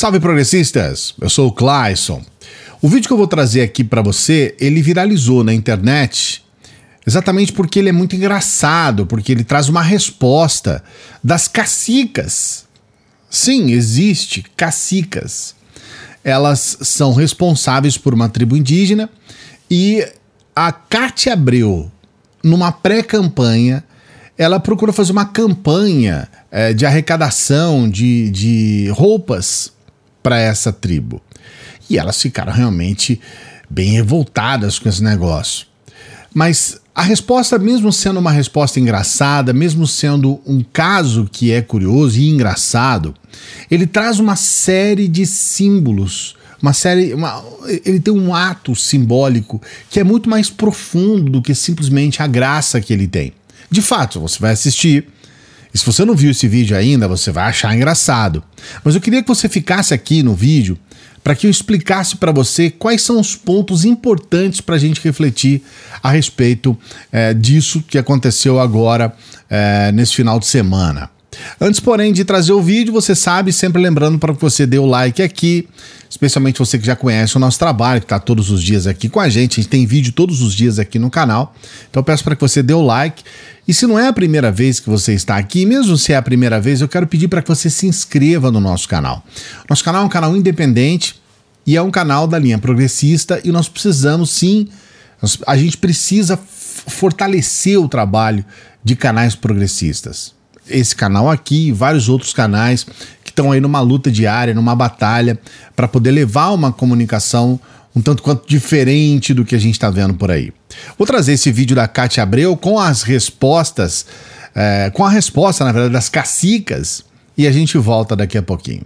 Salve progressistas, eu sou o Clayson. O vídeo que eu vou trazer aqui para você, ele viralizou na internet exatamente porque ele é muito engraçado, porque ele traz uma resposta das cacicas. Sim, existe cacicas. Elas são responsáveis por uma tribo indígena e a Cátia Abreu, numa pré-campanha, ela procura fazer uma campanha é, de arrecadação de, de roupas para essa tribo. E elas ficaram realmente bem revoltadas com esse negócio. Mas a resposta, mesmo sendo uma resposta engraçada, mesmo sendo um caso que é curioso e engraçado, ele traz uma série de símbolos uma série. Uma, ele tem um ato simbólico que é muito mais profundo do que simplesmente a graça que ele tem. De fato, você vai assistir. E se você não viu esse vídeo ainda, você vai achar engraçado. Mas eu queria que você ficasse aqui no vídeo para que eu explicasse para você quais são os pontos importantes para a gente refletir a respeito é, disso que aconteceu agora é, nesse final de semana. Antes, porém, de trazer o vídeo, você sabe, sempre lembrando para que você dê o like aqui, especialmente você que já conhece o nosso trabalho, que está todos os dias aqui com a gente. A gente tem vídeo todos os dias aqui no canal. Então peço para que você dê o like. E se não é a primeira vez que você está aqui, mesmo se é a primeira vez, eu quero pedir para que você se inscreva no nosso canal. Nosso canal é um canal independente e é um canal da linha progressista e nós precisamos sim, a gente precisa fortalecer o trabalho de canais progressistas esse canal aqui e vários outros canais que estão aí numa luta diária, numa batalha, para poder levar uma comunicação um tanto quanto diferente do que a gente está vendo por aí. Vou trazer esse vídeo da Cátia Abreu com as respostas, é, com a resposta, na verdade, das cacicas, e a gente volta daqui a pouquinho.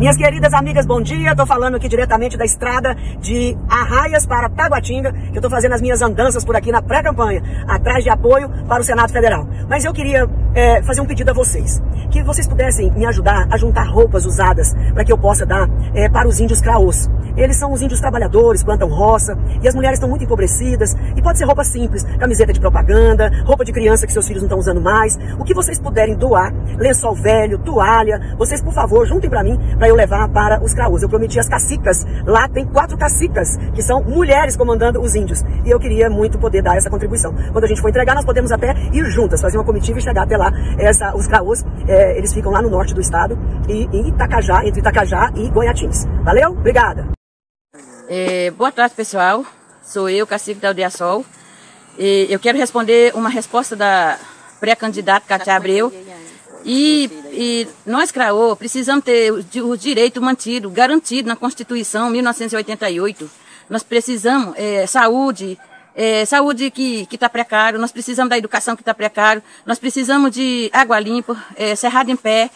Minhas queridas amigas, bom dia. Estou falando aqui diretamente da estrada de Arraias para Taguatinga, que eu estou fazendo as minhas andanças por aqui na pré-campanha, atrás de apoio para o Senado Federal. Mas eu queria é, fazer um pedido a vocês, que vocês pudessem me ajudar a juntar roupas usadas para que eu possa dar é, para os índios craôs. Eles são os índios trabalhadores, plantam roça, e as mulheres estão muito empobrecidas, e pode ser roupa simples, camiseta de propaganda, roupa de criança que seus filhos não estão usando mais. O que vocês puderem doar, lençol velho, toalha, vocês, por favor, juntem para mim para eu levar para os craús. Eu prometi as cacicas. Lá tem quatro cacicas, que são mulheres comandando os índios. E eu queria muito poder dar essa contribuição. Quando a gente for entregar, nós podemos até ir juntas, fazer uma comitiva e chegar até lá. Essa, os craús, é, eles ficam lá no norte do estado, e em Itacajá, entre Itacajá e Goiatins. Valeu? Obrigada. É, boa tarde, pessoal. Sou eu, cacique da Aldeia Sol. E eu quero responder uma resposta da pré-candidata Cátia Abreu e, e nós, CRAO, precisamos ter o, direito mantido, garantido na Constituição 1988. Nós precisamos é, saúde, é, saúde que está precário, nós precisamos da educação que está precário, nós precisamos de água limpa, é, cerrado em pé.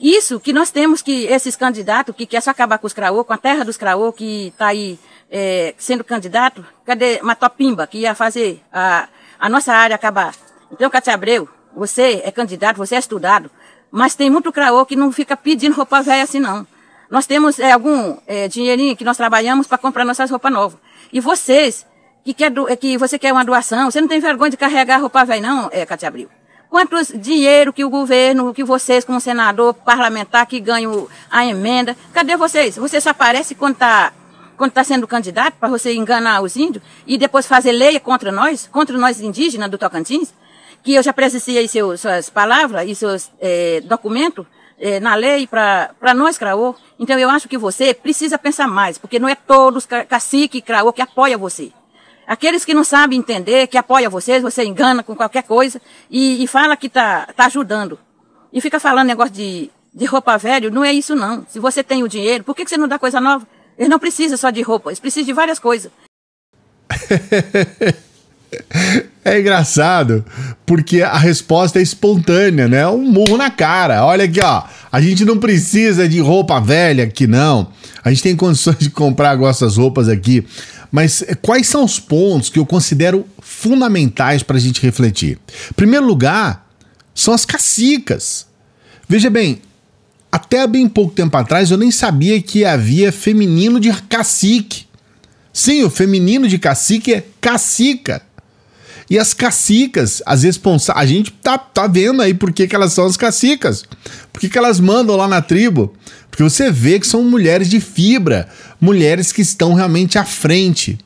Isso que nós temos que, esses candidatos que quer só acabar com os CRAO, com a terra dos CRAO, que está aí é, sendo candidato, cadê Matopimba, que ia fazer a, a nossa área acabar? Então, Cátia Abreu, você é candidato, você é estudado, mas tem muito craô que não fica pedindo roupa velha assim não. Nós temos é, algum é, dinheirinho que nós trabalhamos para comprar nossas roupas novas. E vocês, que, quer do, que você quer uma doação, você não tem vergonha de carregar roupa velha não, é, Cátia Abril? Quantos dinheiro que o governo, que vocês como senador, parlamentar, que ganham a emenda, cadê vocês? Você só aparece quando está quando está sendo candidato para você enganar os índios e depois fazer lei contra nós, contra nós indígenas do Tocantins? Que eu já presenciei suas palavras e seus é, documentos é, na lei para nós, Craô. Então eu acho que você precisa pensar mais, porque não é todos cacique Craô que apoia você. Aqueles que não sabem entender, que apoia vocês, você engana com qualquer coisa e, e fala que tá, tá ajudando. E fica falando negócio de, de roupa velho, não é isso não. Se você tem o dinheiro, por que, que você não dá coisa nova? Eles não precisam só de roupa, eles precisam de várias coisas. É engraçado, porque a resposta é espontânea, né? Um murro na cara. Olha aqui, ó. A gente não precisa de roupa velha aqui, não. A gente tem condições de comprar essas roupas aqui. Mas eh, quais são os pontos que eu considero fundamentais para a gente refletir? Em primeiro lugar, são as cacicas. Veja bem, até bem pouco tempo atrás eu nem sabia que havia feminino de cacique. Sim, o feminino de cacique é cacica. E as cacicas, as responsáveis. A gente tá, tá vendo aí por que, que elas são as cacicas. Por que, que elas mandam lá na tribo? Por Porque você vê que são mulheres de fibra, mulheres que estão realmente à frente.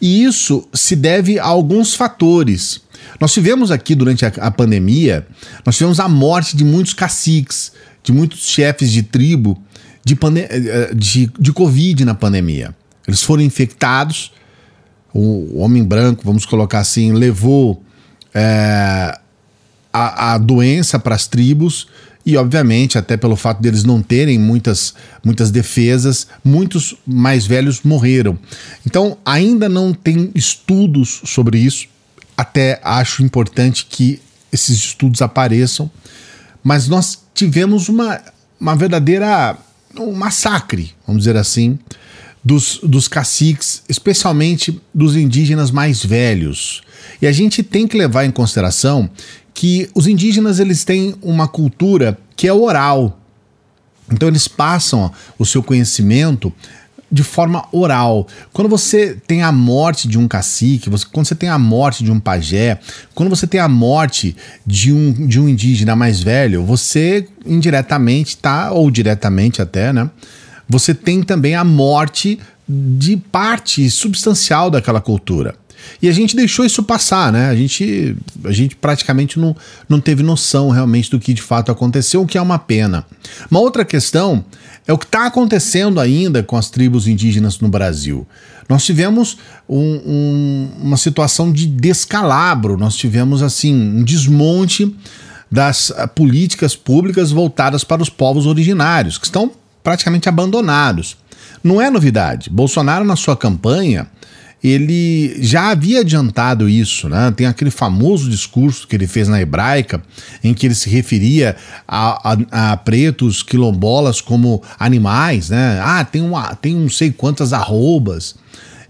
E isso se deve a alguns fatores. Nós tivemos aqui durante a, a pandemia, nós tivemos a morte de muitos caciques, de muitos chefes de tribo de, eh, de, de Covid na pandemia. Eles foram infectados, o homem branco, vamos colocar assim, levou é, a, a doença para as tribos e, obviamente, até pelo fato deles não terem muitas, muitas defesas, muitos mais velhos morreram. Então, ainda não tem estudos sobre isso. Até acho importante que esses estudos apareçam, mas nós tivemos uma, uma verdadeira um massacre, vamos dizer assim, dos, dos caciques, especialmente dos indígenas mais velhos. E a gente tem que levar em consideração que os indígenas eles têm uma cultura que é oral. Então eles passam o seu conhecimento de forma oral. Quando você tem a morte de um cacique, você, quando você tem a morte de um pajé, quando você tem a morte de um, de um indígena mais velho, você indiretamente tá, ou diretamente até, né? Você tem também a morte de parte substancial daquela cultura. E a gente deixou isso passar, né? A gente, a gente praticamente não, não teve noção realmente do que de fato aconteceu, o que é uma pena. Uma outra questão é o que está acontecendo ainda com as tribos indígenas no Brasil. Nós tivemos um, um, uma situação de descalabro, nós tivemos assim um desmonte das uh, políticas públicas voltadas para os povos originários, que estão praticamente abandonados. Não é novidade. Bolsonaro, na sua campanha, ele já havia adiantado isso, né? Tem aquele famoso discurso que ele fez na hebraica, em que ele se referia a, a, a pretos quilombolas como animais, né? Ah, tem, uma, tem não sei quantas arrobas.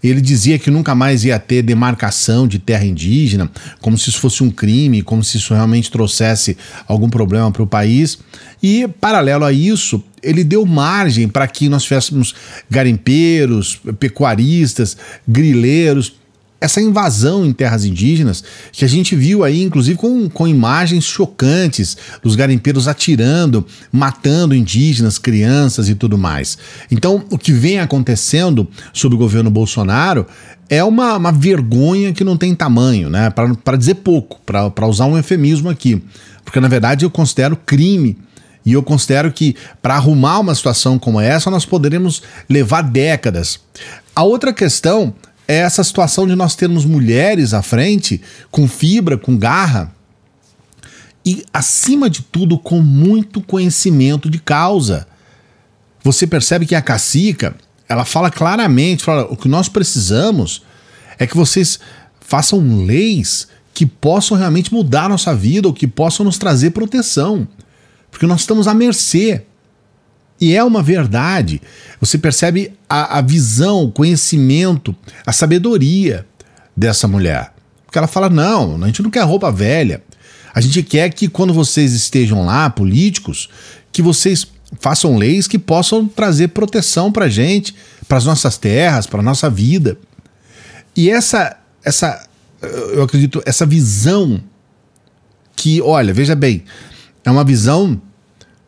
Ele dizia que nunca mais ia ter demarcação de terra indígena, como se isso fosse um crime, como se isso realmente trouxesse algum problema para o país. E, paralelo a isso, ele deu margem para que nós tivéssemos garimpeiros, pecuaristas, grileiros, essa invasão em terras indígenas, que a gente viu aí, inclusive, com, com imagens chocantes dos garimpeiros atirando, matando indígenas, crianças e tudo mais. Então, o que vem acontecendo sob o governo Bolsonaro é uma, uma vergonha que não tem tamanho, né? Para dizer pouco, para usar um eufemismo aqui. Porque, na verdade, eu considero crime e eu considero que para arrumar uma situação como essa, nós poderemos levar décadas. A outra questão é essa situação de nós termos mulheres à frente, com fibra, com garra, e, acima de tudo, com muito conhecimento de causa. Você percebe que a cacica, ela fala claramente, fala, o que nós precisamos é que vocês façam leis que possam realmente mudar a nossa vida, ou que possam nos trazer proteção porque nós estamos à mercê. E é uma verdade. Você percebe a, a visão, o conhecimento, a sabedoria dessa mulher. Porque ela fala: não, a gente não quer roupa velha. A gente quer que quando vocês estejam lá, políticos, que vocês façam leis que possam trazer proteção para gente, para as nossas terras, para nossa vida. E essa, essa, eu acredito, essa visão que, olha, veja bem, é uma visão,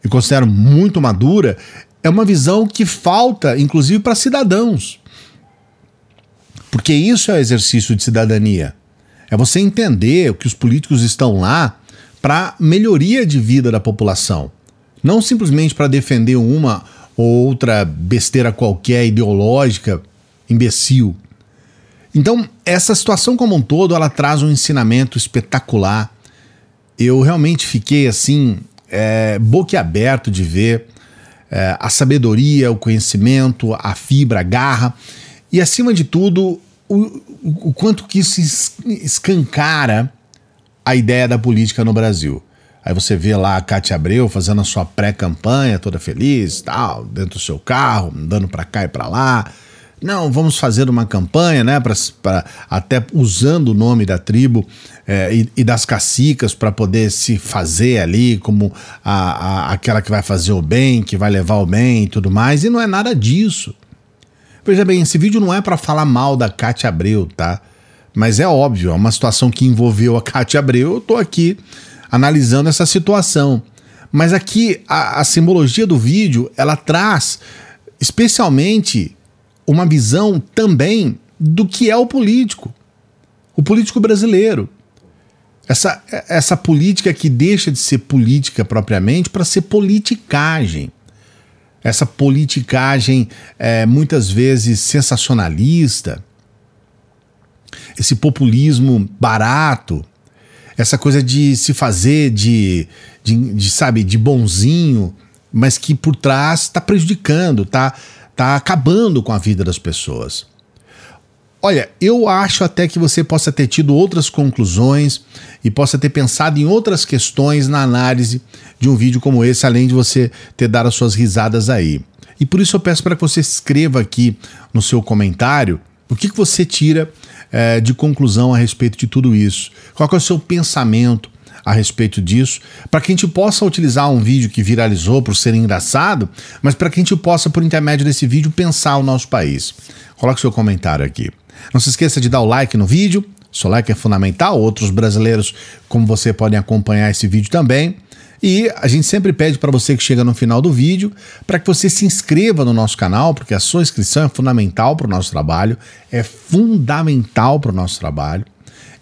eu considero muito madura, é uma visão que falta, inclusive, para cidadãos. Porque isso é exercício de cidadania. É você entender que os políticos estão lá para melhoria de vida da população. Não simplesmente para defender uma ou outra besteira qualquer ideológica, imbecil. Então, essa situação como um todo, ela traz um ensinamento espetacular eu realmente fiquei assim, é, boquiaberto de ver é, a sabedoria, o conhecimento, a fibra, a garra. E, acima de tudo, o, o quanto que isso escancara a ideia da política no Brasil. Aí você vê lá a Cátia Abreu fazendo a sua pré-campanha, toda feliz, tal, dentro do seu carro, andando para cá e para lá, não, vamos fazer uma campanha, né, para até usando o nome da tribo é, e, e, das cacicas para poder se fazer ali como a, a, aquela que vai fazer o bem, que vai levar o bem e tudo mais, e não é nada disso. Veja bem, esse vídeo não é para falar mal da Cátia Abreu, tá? Mas é óbvio, é uma situação que envolveu a Cátia Abreu, eu tô aqui analisando essa situação. Mas aqui a, a simbologia do vídeo ela traz especialmente uma visão também do que é o político, o político brasileiro. Essa, essa política que deixa de ser política propriamente para ser politicagem. Essa politicagem é, muitas vezes sensacionalista, esse populismo barato, essa coisa de se fazer de, de, de sabe, de bonzinho, mas que por trás está prejudicando, está tá acabando com a vida das pessoas. Olha, eu acho até que você possa ter tido outras conclusões e possa ter pensado em outras questões na análise de um vídeo como esse, além de você ter dado as suas risadas aí. E por isso eu peço para que você escreva aqui no seu comentário o que, que você tira é, de conclusão a respeito de tudo isso. Qual é o seu pensamento a respeito disso, para que a gente possa utilizar um vídeo que viralizou por ser engraçado, mas para que a gente possa, por intermédio desse vídeo, pensar o nosso país. Coloque seu comentário aqui. Não se esqueça de dar o like no vídeo, seu like é fundamental. Outros brasileiros, como você, podem acompanhar esse vídeo também. E a gente sempre pede para você que chega no final do vídeo para que você se inscreva no nosso canal, porque a sua inscrição é fundamental para o nosso trabalho, é fundamental para o nosso trabalho.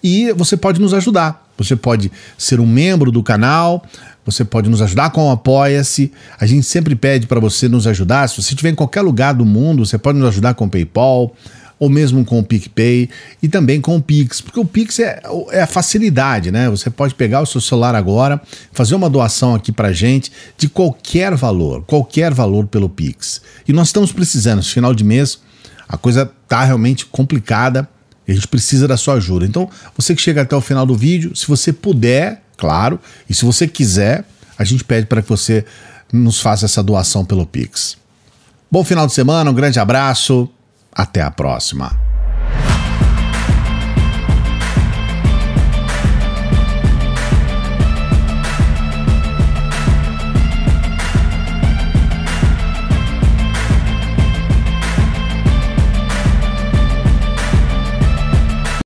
E você pode nos ajudar. Você pode ser um membro do canal, você pode nos ajudar com o Apoia-se. A gente sempre pede para você nos ajudar. Se você estiver em qualquer lugar do mundo, você pode nos ajudar com o PayPal, ou mesmo com o PicPay e também com o Pix, porque o Pix é, é a facilidade, né? Você pode pegar o seu celular agora, fazer uma doação aqui pra gente de qualquer valor, qualquer valor pelo Pix. E nós estamos precisando, esse final de mês, a coisa tá realmente complicada e a gente precisa da sua ajuda. Então, você que chega até o final do vídeo, se você puder, claro, e se você quiser, a gente pede para que você nos faça essa doação pelo Pix. Bom final de semana, um grande abraço. Até a próxima.